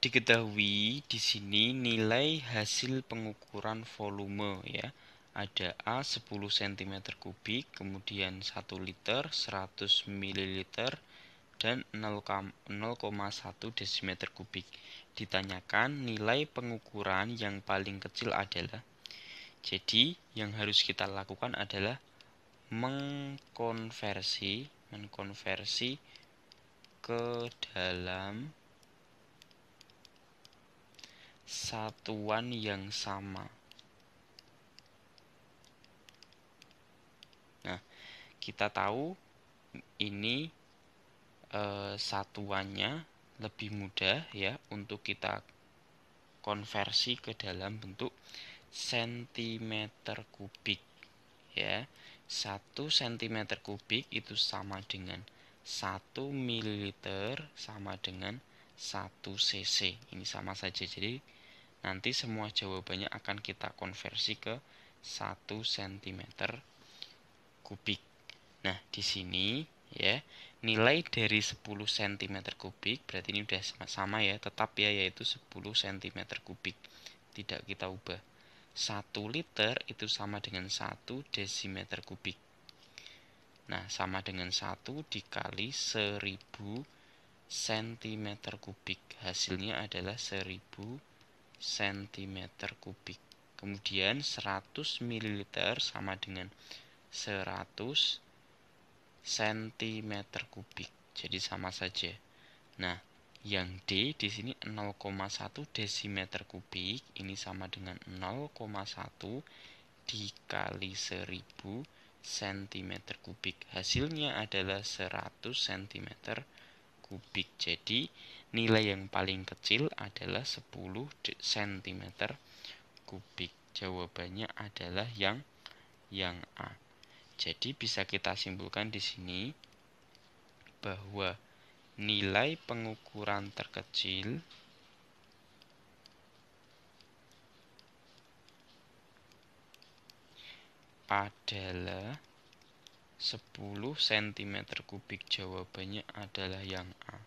diketahui di sini nilai hasil pengukuran volume ya. Ada A 10 cm kubik, kemudian 1 liter, 100 ml dan 0,1 desimeter kubik. Ditanyakan nilai pengukuran yang paling kecil adalah jadi yang harus kita lakukan adalah mengkonversi mengkonversi ke dalam satuan yang sama. Nah, kita tahu ini e, satuannya lebih mudah ya untuk kita konversi ke dalam bentuk sentimeter kubik ya. 1 cm kubik itu sama dengan 1 ml sama dengan 1 cc. Ini sama saja. Jadi Nanti semua jawabannya akan kita konversi ke 1 cm kubik. Nah, di sini ya, nilai dari 10 cm kubik berarti ini sudah sama ya, tetap ya yaitu 10 cm kubik. Tidak kita ubah. 1 liter itu sama dengan 1 desimeter kubik. Nah, sama dengan 1 dikali 1000 cm kubik. Hasilnya adalah 1000 cm kubik. Kemudian 100 ml sama dengan 100 cm kubik. Jadi sama saja. Nah, yang D di sini 0,1 desimeter kubik ini sama dengan 0,1 dikali 1000 cm kubik. Hasilnya adalah 100 cm kubik. Jadi nilai yang paling kecil adalah 10 cm kubik. Jawabannya adalah yang yang A. Jadi bisa kita simpulkan di sini bahwa nilai pengukuran terkecil adalah 10 cm kubik jawabannya adalah yang A